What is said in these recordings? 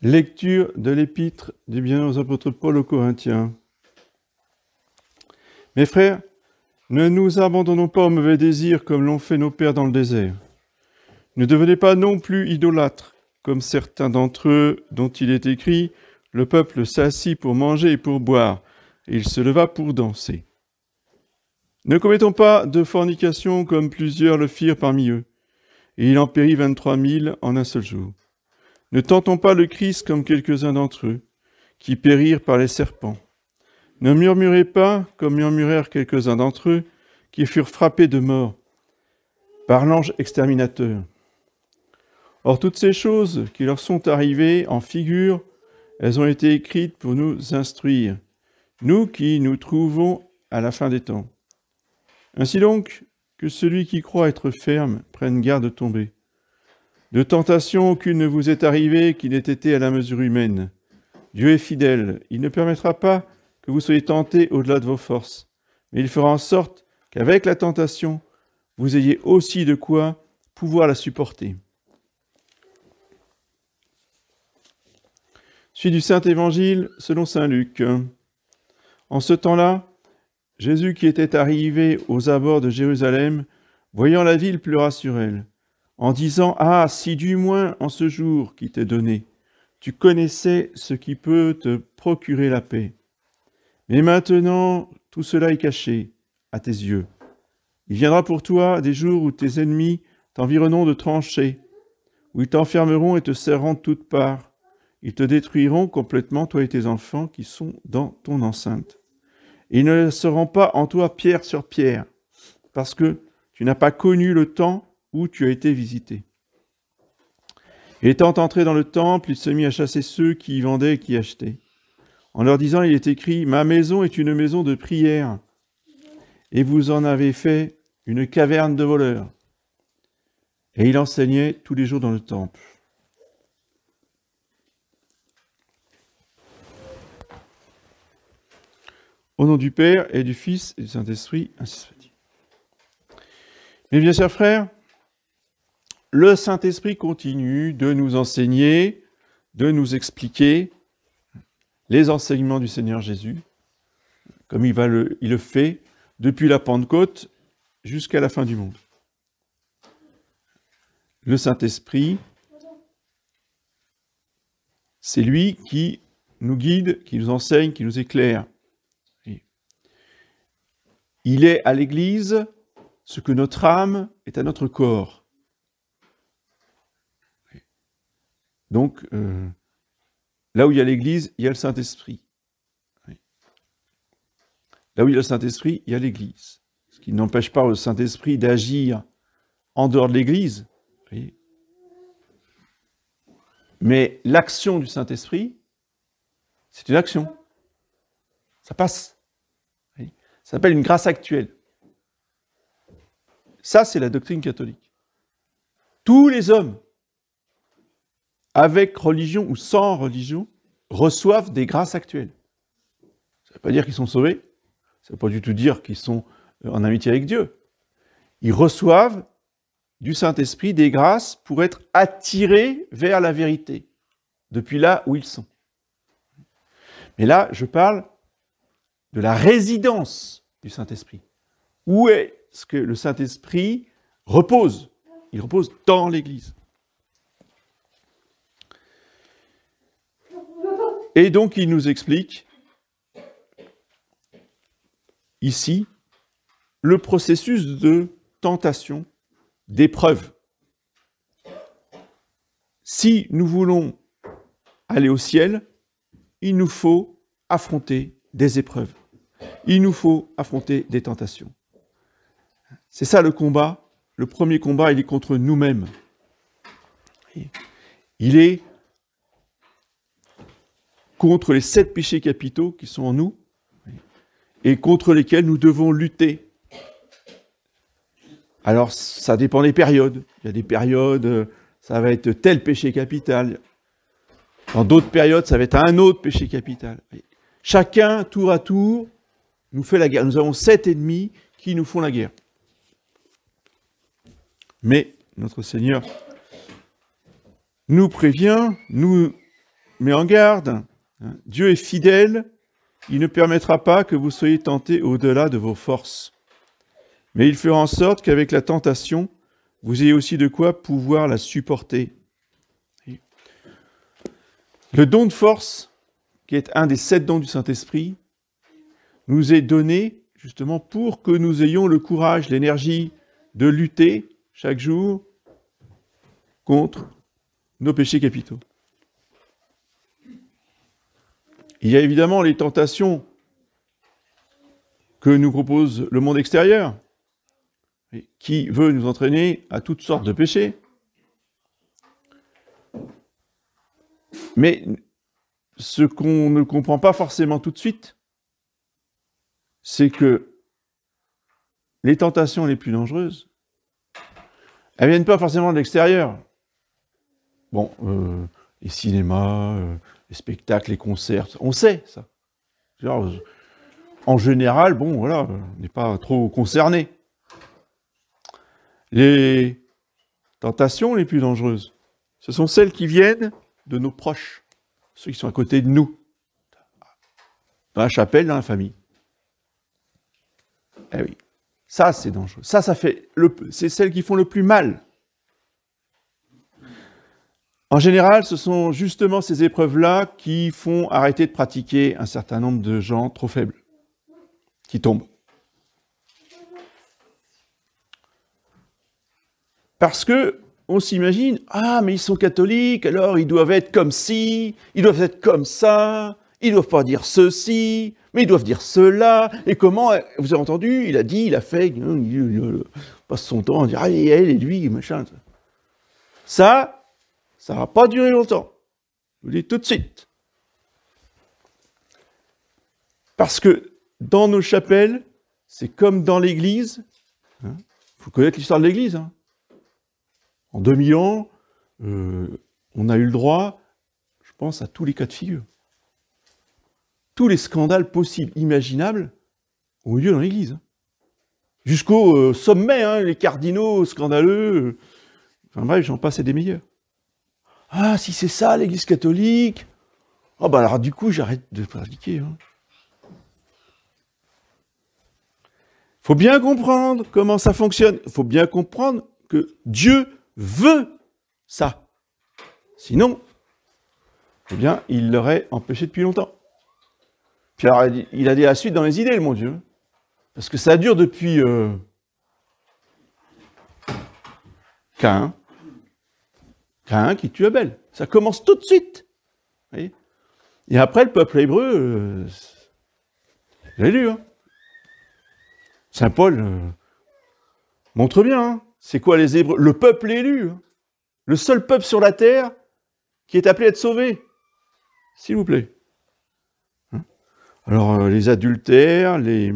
Lecture de l'épître du bien aux apôtres Paul aux Corinthiens. Mes frères, ne nous abandonnons pas aux mauvais désirs comme l'ont fait nos pères dans le désert. Ne devenez pas non plus idolâtres, comme certains d'entre eux dont il est écrit, le peuple s'assit pour manger et pour boire, et il se leva pour danser. Ne commettons pas de fornication comme plusieurs le firent parmi eux, et il en périt vingt-trois mille en un seul jour. Ne tentons pas le Christ comme quelques-uns d'entre eux, qui périrent par les serpents. Ne murmurez pas comme murmurèrent quelques-uns d'entre eux, qui furent frappés de mort par l'ange exterminateur. Or toutes ces choses qui leur sont arrivées en figure, elles ont été écrites pour nous instruire, nous qui nous trouvons à la fin des temps. Ainsi donc, que celui qui croit être ferme prenne garde de tomber. De tentation aucune ne vous est arrivée qui n'ait été à la mesure humaine. Dieu est fidèle, il ne permettra pas que vous soyez tentés au-delà de vos forces, mais il fera en sorte qu'avec la tentation, vous ayez aussi de quoi pouvoir la supporter. Suite du Saint Évangile selon Saint Luc. En ce temps-là, Jésus qui était arrivé aux abords de Jérusalem, voyant la ville, pleura sur elle en disant Ah, si du moins en ce jour qui t'est donné, tu connaissais ce qui peut te procurer la paix. Mais maintenant, tout cela est caché à tes yeux. Il viendra pour toi des jours où tes ennemis t'environneront de tranchées, où ils t'enfermeront et te serreront de toutes parts. Ils te détruiront complètement, toi et tes enfants qui sont dans ton enceinte. Ils ne laisseront pas en toi pierre sur pierre, parce que tu n'as pas connu le temps tu as été visité. Étant entré dans le temple, il se mit à chasser ceux qui y vendaient et qui achetaient. En leur disant, il est écrit, Ma maison est une maison de prière, et vous en avez fait une caverne de voleurs. Et il enseignait tous les jours dans le temple. Au nom du Père et du Fils et du Saint-Esprit, ainsi soit-il. Mes bien chers frères, le Saint-Esprit continue de nous enseigner, de nous expliquer les enseignements du Seigneur Jésus, comme il, le fait depuis la Pentecôte jusqu'à la fin du monde. Le Saint-Esprit, c'est lui qui nous guide, qui nous enseigne, qui nous éclaire. Il est à l'Église ce que notre âme est à notre corps. Donc, euh, là où il y a l'Église, il y a le Saint-Esprit. Là où il y a le Saint-Esprit, il y a l'Église. Ce qui n'empêche pas le Saint-Esprit d'agir en dehors de l'Église. Mais l'action du Saint-Esprit, c'est une action. Ça passe. Ça s'appelle une grâce actuelle. Ça, c'est la doctrine catholique. Tous les hommes avec religion ou sans religion, reçoivent des grâces actuelles. Ça ne veut pas dire qu'ils sont sauvés, ça ne veut pas du tout dire qu'ils sont euh, en amitié avec Dieu. Ils reçoivent du Saint-Esprit des grâces pour être attirés vers la vérité, depuis là où ils sont. Mais là, je parle de la résidence du Saint-Esprit. Où est-ce que le Saint-Esprit repose? Il repose dans l'Église. Et donc il nous explique ici le processus de tentation, d'épreuve. Si nous voulons aller au ciel, il nous faut affronter des épreuves. Il nous faut affronter des tentations. C'est ça le combat. Le premier combat, il est contre nous-mêmes. Il est contre les sept péchés capitaux qui sont en nous et contre lesquels nous devons lutter. Alors, ça dépend des périodes. Il y a des périodes, ça va être tel péché capital. Dans d'autres périodes, ça va être un autre péché capital. Chacun, tour à tour, nous fait la guerre. Nous avons sept ennemis qui nous font la guerre. Mais notre Seigneur nous prévient, nous met en garde. Hein. Dieu est fidèle, il ne permettra pas que vous soyez tentés au-delà de vos forces. Mais il fera en sorte qu'avec la tentation, vous ayez aussi de quoi pouvoir la supporter. Le don de force, qui est un des sept dons du Saint-Esprit, nous est donné justement pour que nous ayons le courage, l'énergie de lutter chaque jour contre nos péchés capitaux. Il y a évidemment les tentations que nous propose le monde extérieur, qui veut nous entraîner à toutes sortes de péchés. Mais ce qu'on ne comprend pas forcément tout de suite, c'est que les tentations les plus dangereuses, elles viennent pas forcément de l'extérieur. Bon, euh, les cinémas, euh, les spectacles, les concerts, on sait ça. en général, bon, voilà, on n'est pas trop concerné. Les tentations les plus dangereuses, ce sont celles qui viennent de nos proches, ceux qui sont à côté de nous, dans la chapelle, dans la famille. Eh oui, ça c'est dangereux. Ça, ça fait c'est celles qui font le plus mal. En général, ce sont justement ces épreuves-là qui font arrêter de pratiquer un certain nombre de gens trop faibles, qui tombent. Parce que on s'imagine, ah, mais ils sont catholiques, alors ils doivent être comme ci, ils doivent être comme ça, ils doivent pas dire ceci, mais ils doivent dire cela. Et comment, vous avez entendu, il a dit, il a fait, il, passe son temps à dire, ah, et elle et lui, machin. Ça, ça va pas durer longtemps. Je vous le dis tout de suite. Parce que dans nos chapelles, c'est comme dans l'église. Il hein, faut connaître l'histoire de l'église. Hein. En 2000 ans, euh, on a eu le droit, je pense, à tous les cas de figure. Tous les scandales possibles, imaginables, ont eu lieu dans l'Église. Hein. Jusqu'au euh, sommet, les cardinaux scandaleux. Euh, enfin bref, j'en passe et des meilleurs. Ah, si c'est ça, l'Église catholique, oh bah alors du coup, j'arrête de pratiquer. Hein. faut bien comprendre comment ça fonctionne. Faut bien comprendre que Dieu veut ça. Sinon, eh bien, il l'aurait empêché depuis longtemps. Puis alors, il a dit la suite dans les idées, mon Dieu. Parce que ça dure depuis euh. Cain qui tue Abel. Ça commence tout de suite. Et après, le peuple hébreu, euh, j'ai. Hein. Saint Paul euh, montre bien. Hein. C'est quoi les Hébreux? Le peuple élu. Hein. Le seul peuple sur la terre qui est appelé à être sauvé. S'il vous plaît. Alors, euh, les adultères, les...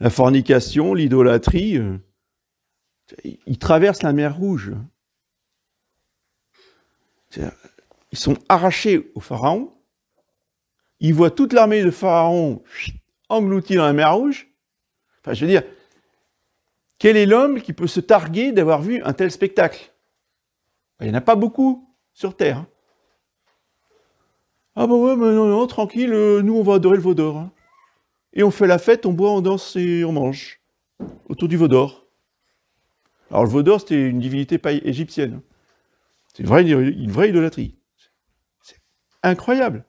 la fornication, l'idolâtrie, euh, ils traversent la mer Rouge. Ils sont arrachés au Pharaon. Ils voient toute l'armée de Pharaon engloutie dans la mer Rouge. Enfin, je veux dire, quel est l'homme qui peut se targuer d'avoir vu un tel spectacle? Il n'y en a pas beaucoup sur Terre. Hein. Ah bah ouais, mais non, non, tranquille, euh, nous on va adorer le veau d'or. Hein. Et on fait la fête, on boit, on danse et on mange autour du veau d'or. Alors le veau d'or, c'était une divinité égyptienne. C'est une vraie, une idolâtrie. C'est incroyable.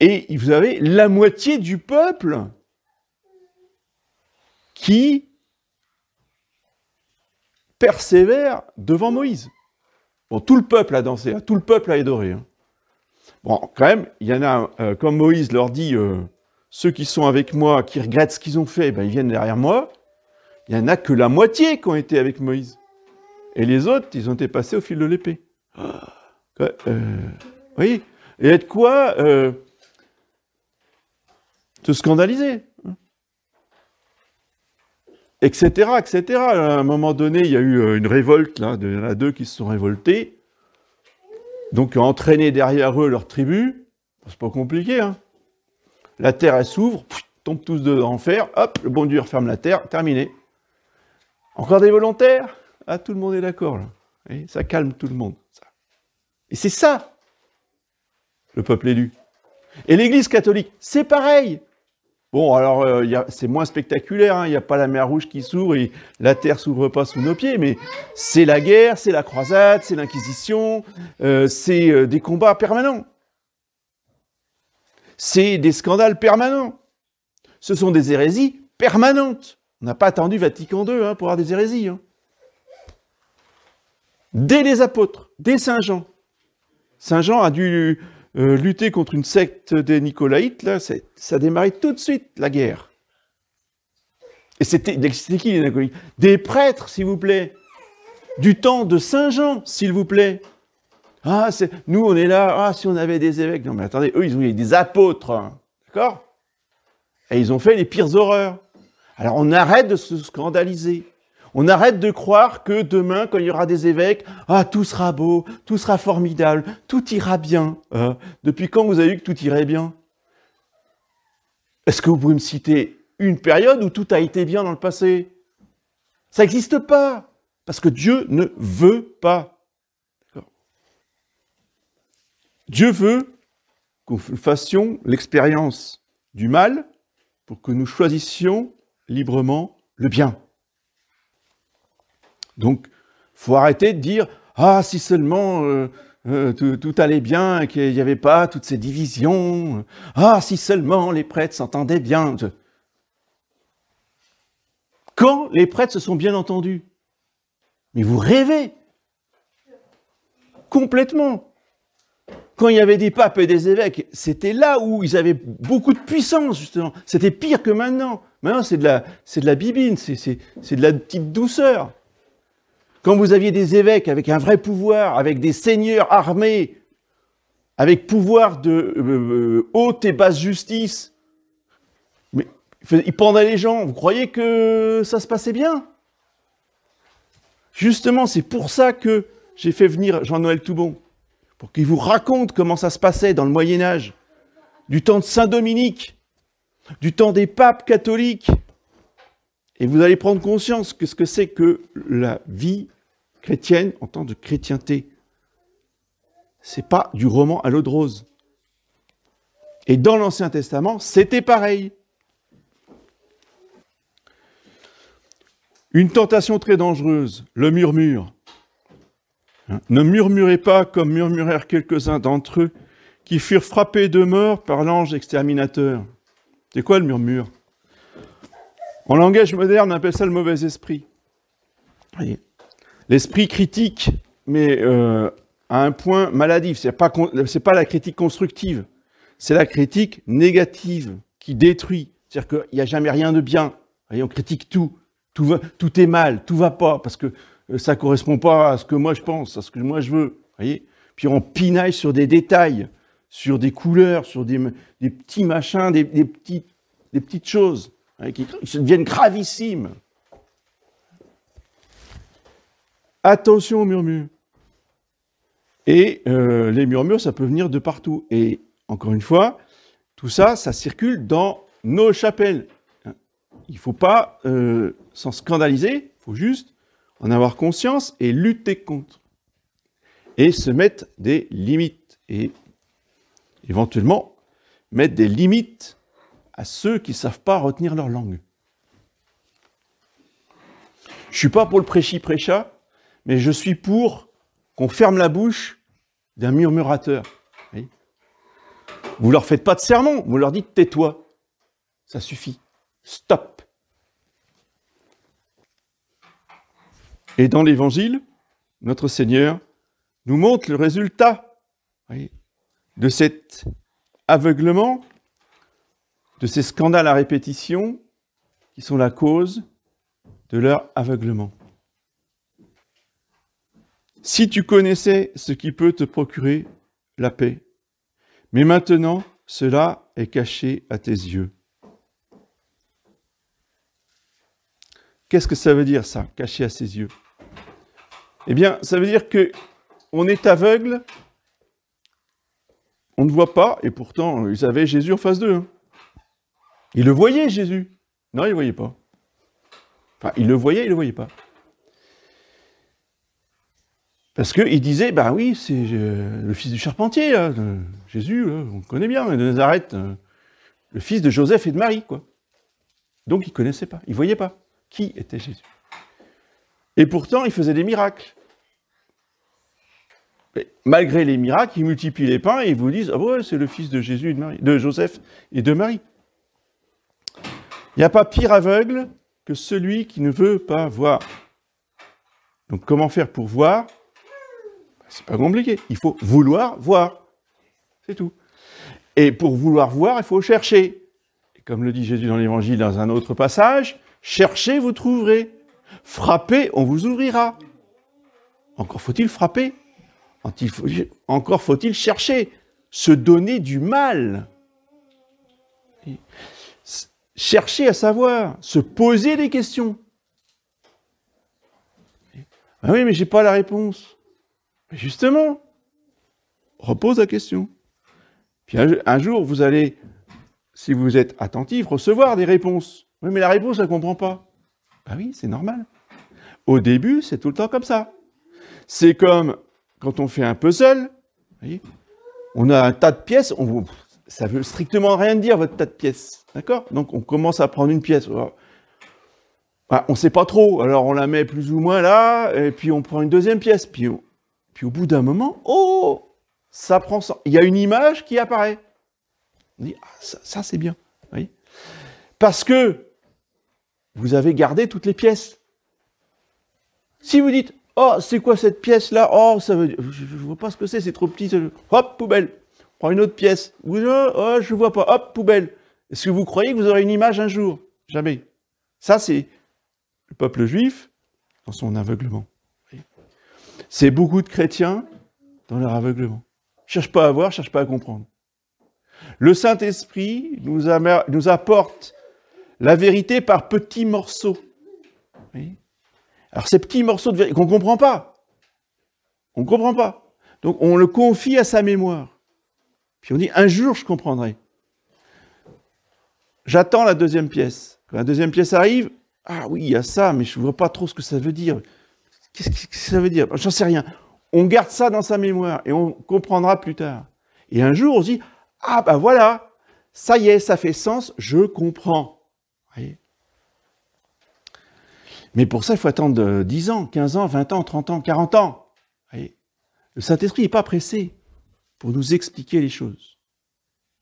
Et vous avez la moitié du peuple qui persévère devant Moïse. Bon, tout le peuple a dansé, hein, tout le peuple a adoré. Hein. Bon, quand même, il y en a, euh, comme Moïse leur dit, euh, ceux qui sont avec moi, qui regrettent ce qu'ils ont fait, ben, ils viennent derrière moi. Il y en a que la moitié qui ont été avec Moïse. Et les autres, ils ont été passés au fil de l'épée. Euh, voyez Et être quoi Te scandaliser etc., etc. À un moment donné, il y a eu euh, une révolte, là, il y en a deux qui se sont révoltés, donc entraîné derrière eux leur tribu, c'est pas compliqué, hein. La terre, elle s'ouvre, tombent tous dans l'enfer, hop, le bon Dieu referme la terre, terminé. Encore des volontaires? Ah, tout le monde est d'accord, là. ça calme tout le monde. Ça. Et c'est ça, le peuple élu. Et l'Église catholique, c'est pareil. Bon, alors, euh, c'est moins spectaculaire, hein. il n'y a pas la mer rouge qui s'ouvre et la terre s'ouvre pas sous nos pieds, mais c'est la guerre, c'est la croisade, c'est l'Inquisition, euh, c'est euh, des combats permanents. C'est des scandales permanents. Ce sont des hérésies permanentes. On n'a pas attendu Vatican II hein, pour avoir des hérésies. Hein. Dès les apôtres, dès Saint Jean. Saint Jean a dû euh, lutter contre une secte des Nicolaïtes, là, ça démarrait tout de suite, la guerre. Et c'était qui les Nicolaïtes? Des prêtres, s'il vous plaît. Du temps de Saint Jean, s'il vous plaît. Ah, nous, on est là, ah, si on avait des évêques. Non, mais attendez, eux, ils ont eu des apôtres. Hein. D'accord? Et ils ont fait les pires horreurs. Alors, on arrête de se scandaliser. On arrête de croire que demain, quand il y aura des évêques, ah, tout sera beau, tout sera formidable, tout ira bien. Hein. depuis quand vous avez vu que tout irait bien? Est-ce que vous pouvez me citer une période où tout a été bien dans le passé? Ça n'existe pas, parce que Dieu ne veut pas. Dieu veut que nous fassions l'expérience du mal pour que nous choisissions librement le bien. Donc, faut arrêter de dire ah si seulement euh, euh, tout, allait bien et qu'il n'y avait pas toutes ces divisions. Ah si seulement les prêtres s'entendaient bien. Quand les prêtres se sont bien entendus Mais vous rêvez complètement. Quand il y avait des papes et des évêques, c'était là où ils avaient beaucoup de puissance, justement. C'était pire que maintenant. Maintenant, c'est de la, c'est de la bibine, c'est de la petite douceur. Quand vous aviez des évêques avec un vrai pouvoir, avec des seigneurs armés, avec pouvoir de euh, euh, haute et basse justice, mais ils pendaient les gens, vous croyez que ça se passait bien? Justement, c'est pour ça que j'ai fait venir Jean-Noël Toubon, pour qu'il vous raconte comment ça se passait dans le Moyen Âge, du temps de Saint Dominique, du temps des papes catholiques. Et vous allez prendre conscience que ce que c'est que la vie chrétienne en tant de chrétienté. C'est pas du roman à l'eau de rose. Et dans l'Ancien Testament, c'était pareil. Une tentation très dangereuse, le murmure. Hein, ne murmurez pas comme murmurèrent quelques-uns d'entre eux qui furent frappés de mort par l'ange exterminateur. C'est quoi le murmure? En langage moderne, on appelle ça le mauvais esprit. L'esprit critique, mais euh, à un point maladif. Ce n'est pas, la critique constructive, c'est la critique négative qui détruit. C'est-à-dire qu'il n'y a jamais rien de bien. on critique tout. Tout, est mal, tout va pas, parce que euh, ça ne correspond pas à ce que moi je pense, à ce que moi je veux. Puis on pinaille sur des détails, sur des couleurs, sur des, petits machins, des, des petites choses qui deviennent gravissimes. Attention aux murmures. Et euh, les murmures, ça peut venir de partout. Et encore une fois, tout ça, ça circule dans nos chapelles. Il ne faut pas euh, s'en scandaliser, il faut juste en avoir conscience et lutter contre. Et se mettre des limites. Et éventuellement, mettre des limites à ceux qui ne savent pas retenir leur langue. Je ne suis pas pour le prêchi-prêcha, mais je suis pour qu'on ferme la bouche d'un murmurateur. Vous leur faites pas de sermon, vous leur dites tais-toi. Ça suffit. Stop. Et dans l'Évangile, notre Seigneur nous montre le résultat de cet aveuglement, de ces scandales à répétition qui sont la cause de leur aveuglement. Si tu connaissais ce qui peut te procurer la paix, mais maintenant cela est caché à tes yeux. Qu'est-ce que ça veut dire ça, caché à ses yeux? Eh bien, ça veut dire que on est aveugle, on ne voit pas, et pourtant ils avaient Jésus en face d'eux. Hein. Ils le voyaient Jésus. Non, ils ne voyaient pas. Enfin, ils le voyaient, ils ne le voyaient pas. Parce qu'il disait, ben oui, c'est euh, le fils du charpentier, Jésus, là, on connaît bien, de Nazareth, euh, le fils de Joseph et de Marie, quoi. Donc il ne connaissait pas, il ne voyait pas qui était Jésus. Et pourtant, il faisait des miracles. Malgré les miracles, il multiplie les pains et ils vous disent Ah ouais, c'est le fils de Jésus de, Marie, de Joseph et de Marie. Il n'y a pas pire aveugle que celui qui ne veut pas voir. Donc comment faire pour voir? C'est pas compliqué. Il faut vouloir voir. C'est tout. Et pour vouloir voir, il faut chercher. Et comme le dit Jésus dans l'Évangile dans un autre passage, cherchez, vous trouverez. Frappez, on vous ouvrira. Encore faut-il frapper. Encore faut-il chercher, se donner du mal. Chercher à savoir, se poser des questions. Ah oui, mais j'ai pas la réponse. Justement, repose la question. Puis un, jour, vous allez, si vous êtes attentif, recevoir des réponses. Oui, mais la réponse, elle ne comprend pas. Ah oui, c'est normal. Au début, c'est tout le temps comme ça. C'est comme quand on fait un puzzle, on a un tas de pièces, on, ça veut strictement rien dire, votre tas de pièces. D'accord? Donc on commence à prendre une pièce. Bah, on ne sait pas trop, alors on la met plus ou moins là, et puis on prend une deuxième pièce. Puis, puis au bout d'un moment, oh, ça prend ça. Il y a une image qui apparaît. On dit, ah, ça, c'est bien. Parce que vous avez gardé toutes les pièces. Si vous dites, oh, c'est quoi cette pièce-là? Oh, ça veut je ne vois pas ce que c'est, c'est trop petit. Hop, poubelle. Prends une autre pièce. Vous, oh, je vois pas. Hop, poubelle. Est-ce que vous croyez que vous aurez une image un jour? Jamais. Ça, c'est le peuple juif dans son aveuglement. C'est beaucoup de chrétiens dans leur aveuglement. Cherche pas à voir, cherche pas à comprendre. Le Saint-Esprit nous, nous, apporte la vérité par petits morceaux. Alors ces petits morceaux de vérité qu'on ne comprend pas, on ne comprend pas. Donc on le confie à sa mémoire. Puis on dit, un jour je comprendrai. J'attends la deuxième pièce. Quand la deuxième pièce arrive, ah oui, il y a ça, mais je ne vois pas trop ce que ça veut dire. Qu'est-ce que ça veut dire? J'en sais rien. On garde ça dans sa mémoire et on comprendra plus tard. Et un jour, on se dit, ah ben voilà, ça y est, ça fait sens, je comprends. Mais pour ça, il faut attendre 10 ans, 15 ans, 20 ans, 30 ans, 40 ans. Le Saint-Esprit n'est pas pressé pour nous expliquer les choses.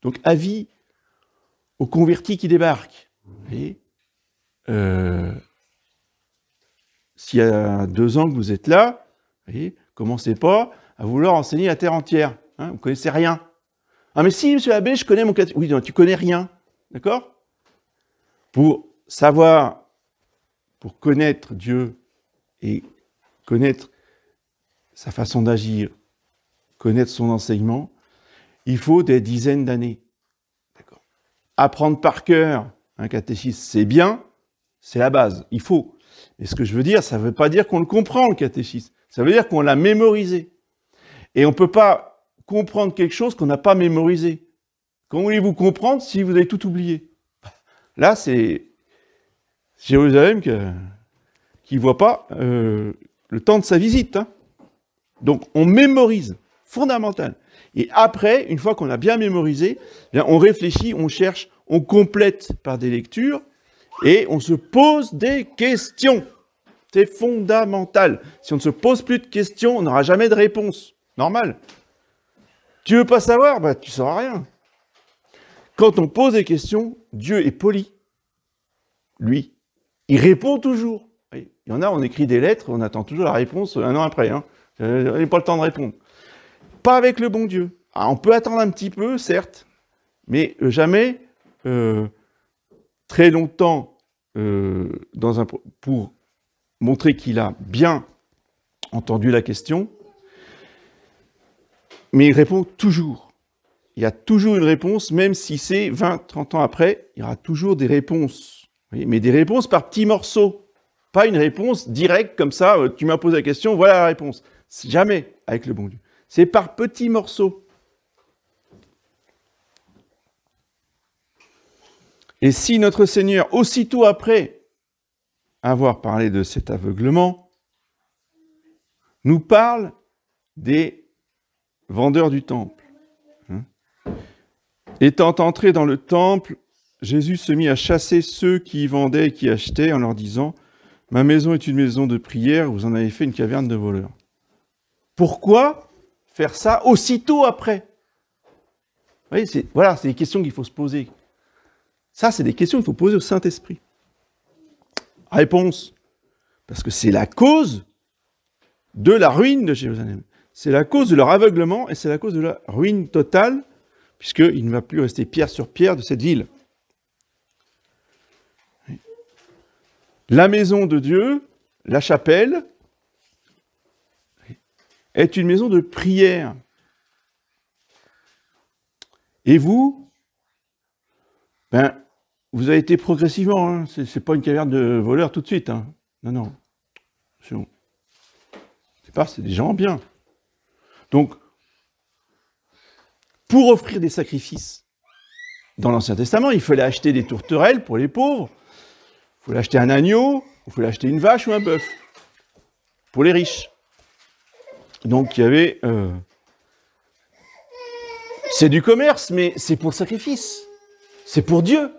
Donc, avis aux convertis qui débarquent. Euh, s'il y a deux ans que vous êtes là, voyez, commencez pas à vouloir enseigner la terre entière. Hein, vous ne connaissez rien. Ah mais si, monsieur l'abbé, je connais mon Oui, non, tu connais rien. D'accord? Pour savoir, pour connaître Dieu et connaître sa façon d'agir, connaître son enseignement, il faut des dizaines d'années. D'accord? Apprendre par cœur un catéchisme, c'est bien, c'est la base, il faut. Mais ce que je veux dire, ça ne veut pas dire qu'on le comprend, le catéchisme. Ça veut dire qu'on l'a mémorisé. Et on ne peut pas comprendre quelque chose qu'on n'a pas mémorisé. Comment voulez-vous comprendre si vous avez tout oublié? Là, c'est Jérusalem qui ne voit pas euh, le temps de sa visite. Hein. Donc, on mémorise, fondamental. Et après, une fois qu'on a bien mémorisé, eh on réfléchit, on cherche, on complète par des lectures, et on se pose des questions. C'est fondamental. Si on ne se pose plus de questions, on n'aura jamais de réponse. Normal. Tu veux pas savoir? Bah, Tu sauras rien. Quand on pose des questions, Dieu est poli. Lui, il répond toujours. Il y en a, on écrit des lettres, on attend toujours la réponse un an après. Hein. On n'a pas le temps de répondre. Pas avec le bon Dieu. Ah, on peut attendre un petit peu, certes, mais jamais euh, très longtemps euh, dans un, pour montrer qu'il a bien entendu la question, mais il répond toujours. Il y a toujours une réponse, même si c'est 20, 30 ans après, il y aura toujours des réponses. Mais des réponses par petits morceaux. Pas une réponse directe comme ça, euh, tu m'as posé la question, voilà la réponse. Jamais avec le bon Dieu. C'est par petits morceaux. Et si notre Seigneur, aussitôt après avoir parlé de cet aveuglement, nous parle des vendeurs du temple. Hein. Étant entré dans le temple, Jésus se mit à chasser ceux qui y vendaient et qui achetaient en leur disant Ma maison est une maison de prière, vous en avez fait une caverne de voleurs. Pourquoi faire ça aussitôt après? C'est, Voilà, c'est des questions qu'il faut se poser. Ça, c'est des questions qu'il faut poser au Saint-Esprit. Réponse Parce que c'est la cause de la ruine de Jérusalem. C'est la cause de leur aveuglement et c'est la cause de la ruine totale, puisqu'il ne va plus rester pierre sur pierre de cette ville. La maison de Dieu, la chapelle, est une maison de prière. Et vous, ben, vous avez été progressivement, hein. ce n'est pas une caverne de voleurs tout de suite. Hein. Non, non. C'est pas, c'est des gens bien. Donc, pour offrir des sacrifices, dans l'Ancien Testament, il fallait acheter des tourterelles pour les pauvres, il fallait acheter un agneau, il fallait acheter une vache ou un bœuf, pour les riches. Donc il y avait... Euh, c'est du commerce, mais c'est pour le sacrifice. C'est pour Dieu.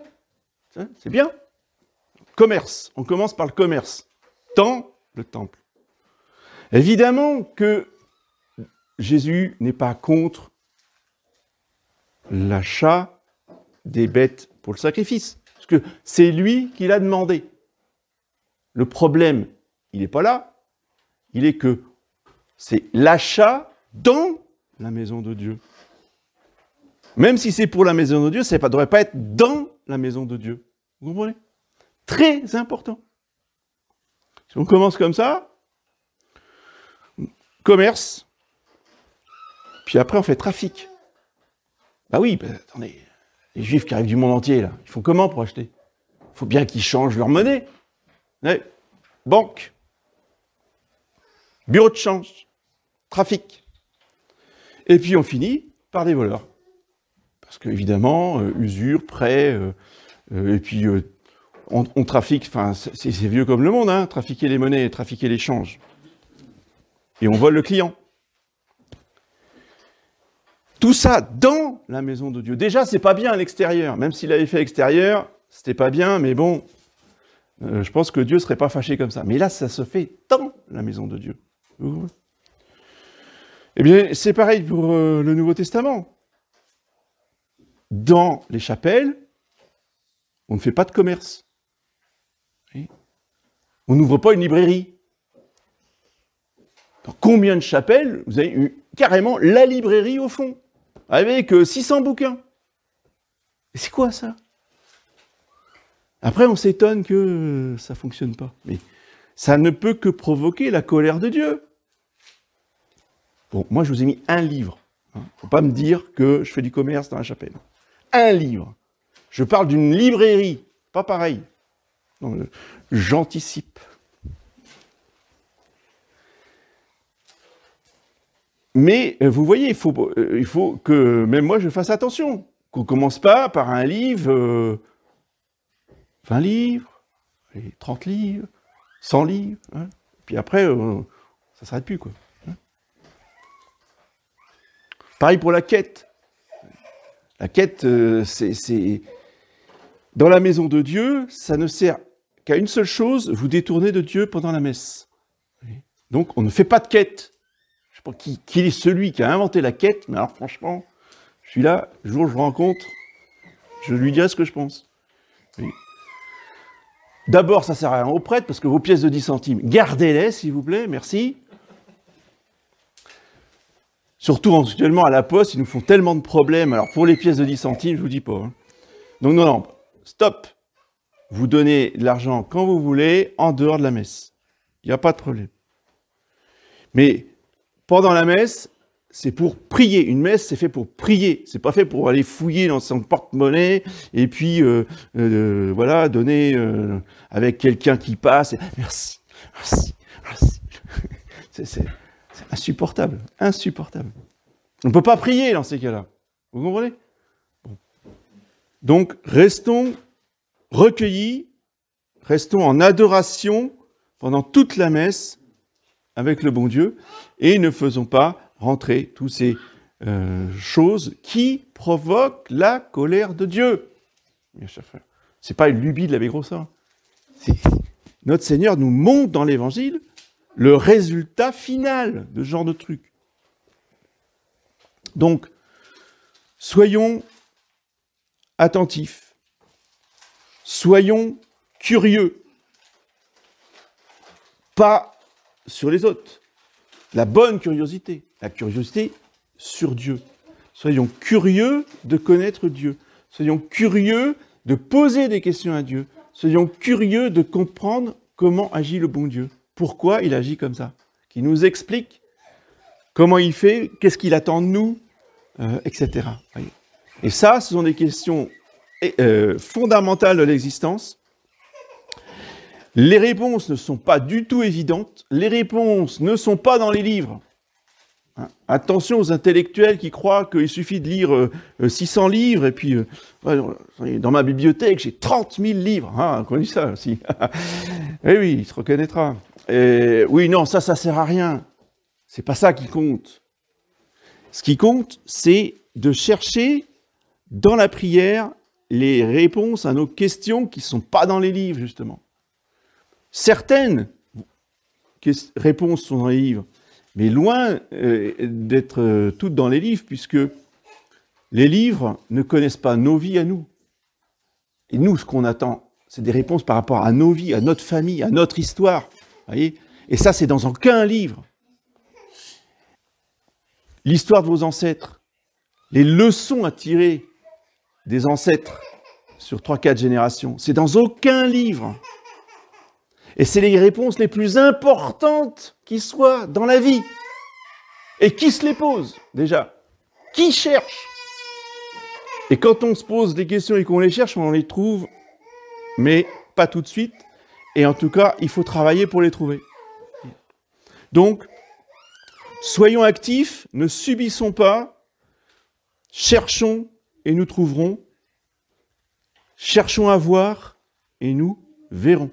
Hein, c'est bien. Commerce. On commence par le commerce. Tant le temple. Évidemment que Jésus n'est pas contre l'achat des bêtes pour le sacrifice, parce que c'est lui qui l'a demandé. Le problème, il n'est pas là, il est que c'est l'achat dans la maison de Dieu. Même si c'est pour la maison de Dieu, ça ne devrait pas être dans la maison de Dieu. Vous comprenez? Très important. Si on commence comme ça, commerce, puis après on fait trafic. Bah oui, bah, attendez, les juifs qui arrivent du monde entier, là, ils font comment pour acheter? Il faut bien qu'ils changent leur monnaie. banque, bureau de change, trafic. Et puis on finit par des voleurs. Parce qu'évidemment, euh, usure, prêt, euh, euh, et puis on, trafique, enfin c'est vieux comme le monde, hein, trafiquer les monnaies, trafiquer les changes. Et on vole le client. Tout ça dans la maison de Dieu. Déjà, c'est pas bien à l'extérieur. Même s'il avait fait à l'extérieur, c'était pas bien, mais bon, je pense que Dieu serait pas fâché comme ça. Mais là, ça se fait dans la maison de Dieu. Eh bien, c'est pareil pour le Nouveau Testament dans les chapelles, on ne fait pas de commerce. On n'ouvre pas une librairie. Dans combien de chapelles vous avez eu carrément la librairie au fond, avec 600 euh, bouquins Et c'est quoi ça? Après, on s'étonne que ça ne fonctionne pas. Mais ça ne peut que provoquer la colère de Dieu. Bon, moi, je vous ai mis un livre. Il ne faut pas me dire que je fais du commerce dans la chapelle un livre. Je parle d'une librairie, pas pareil. J'anticipe. Mais euh, vous voyez, il faut, euh, il faut, que même moi je fasse attention. Qu'on commence pas par un livre, 20 euh, livres, 30 livres, 100 livres. Hein. Puis après, ça ne s'arrête plus. Quoi. Hein. Pareil pour la quête. La quête, euh, c'est. Dans la maison de Dieu, ça ne sert qu'à une seule chose, vous détourner de Dieu pendant la messe. Donc on ne fait pas de quête. Je sais pas qui, est celui qui a inventé la quête, mais alors franchement, je suis là, le jour où je rencontre, je lui dirai ce que je pense. D'abord, ça sert à rien aux prêtres, parce que vos pièces de 10 centimes, gardez-les, s'il vous plaît, merci. Surtout actuellement à la poste, ils nous font tellement de problèmes. Alors pour les pièces de 10 centimes, je vous dis pas. Hein. Donc non, non, stop. Vous donnez de l'argent quand vous voulez, en dehors de la messe. Il n'y a pas de problème. Mais pendant la messe, c'est pour prier. Une messe, c'est fait pour prier. C'est pas fait pour aller fouiller dans son porte-monnaie et puis euh, euh, voilà donner euh, avec quelqu'un qui passe. Merci, merci, merci. c'est insupportable, insupportable. On ne peut pas prier dans ces cas-là. Vous comprenez? Donc, restons recueillis, restons en adoration pendant toute la messe avec le bon Dieu et ne faisons pas rentrer toutes ces euh, choses qui provoquent la colère de Dieu. C'est pas une lubie de l'abbé Grossin. Notre Seigneur nous montre dans l'Évangile le résultat final de ce genre de truc. Donc, soyons attentifs, soyons curieux, pas sur les autres. La bonne curiosité, la curiosité sur Dieu. Soyons curieux de connaître Dieu. Soyons curieux de poser des questions à Dieu. Soyons curieux de comprendre comment agit le bon Dieu. Pourquoi il agit comme ça. Qui nous explique comment il fait, qu'est-ce qu'il attend de nous, euh, etc. Et ça, ce sont des questions euh, fondamentales de l'existence. Les réponses ne sont pas du tout évidentes. Les réponses ne sont pas dans les livres. Hein, attention aux intellectuels qui croient qu'il suffit de lire 600 euh, livres et puis dans ma bibliothèque j'ai 30 000 livres. Ah, on connaît ça aussi. eh oui, il se reconnaîtra. Oui, non, ça, ça sert à rien. C'est pas ça qui compte. Ce qui compte, c'est de chercher dans la prière les réponses à nos questions qui ne sont pas dans les livres, justement. Certaines réponses sont dans les livres, mais loin euh, d'être euh, toutes dans les livres, puisque les livres ne connaissent pas nos vies à nous. Et nous, ce qu'on attend, c'est des réponses par rapport à nos vies, à notre famille, à notre histoire. Et ça, c'est dans aucun livre l'histoire de vos ancêtres, les leçons à tirer des ancêtres sur 3-4 générations. C'est dans aucun livre. Et c'est les réponses les plus importantes qui soient dans la vie. Et qui se les pose déjà? Qui cherche? Et quand on se pose des questions et qu'on les cherche, on les trouve, mais pas tout de suite. Et en tout cas, il faut travailler pour les trouver. Donc, Soyons actifs, ne subissons pas, cherchons et nous trouverons, cherchons à voir et nous verrons.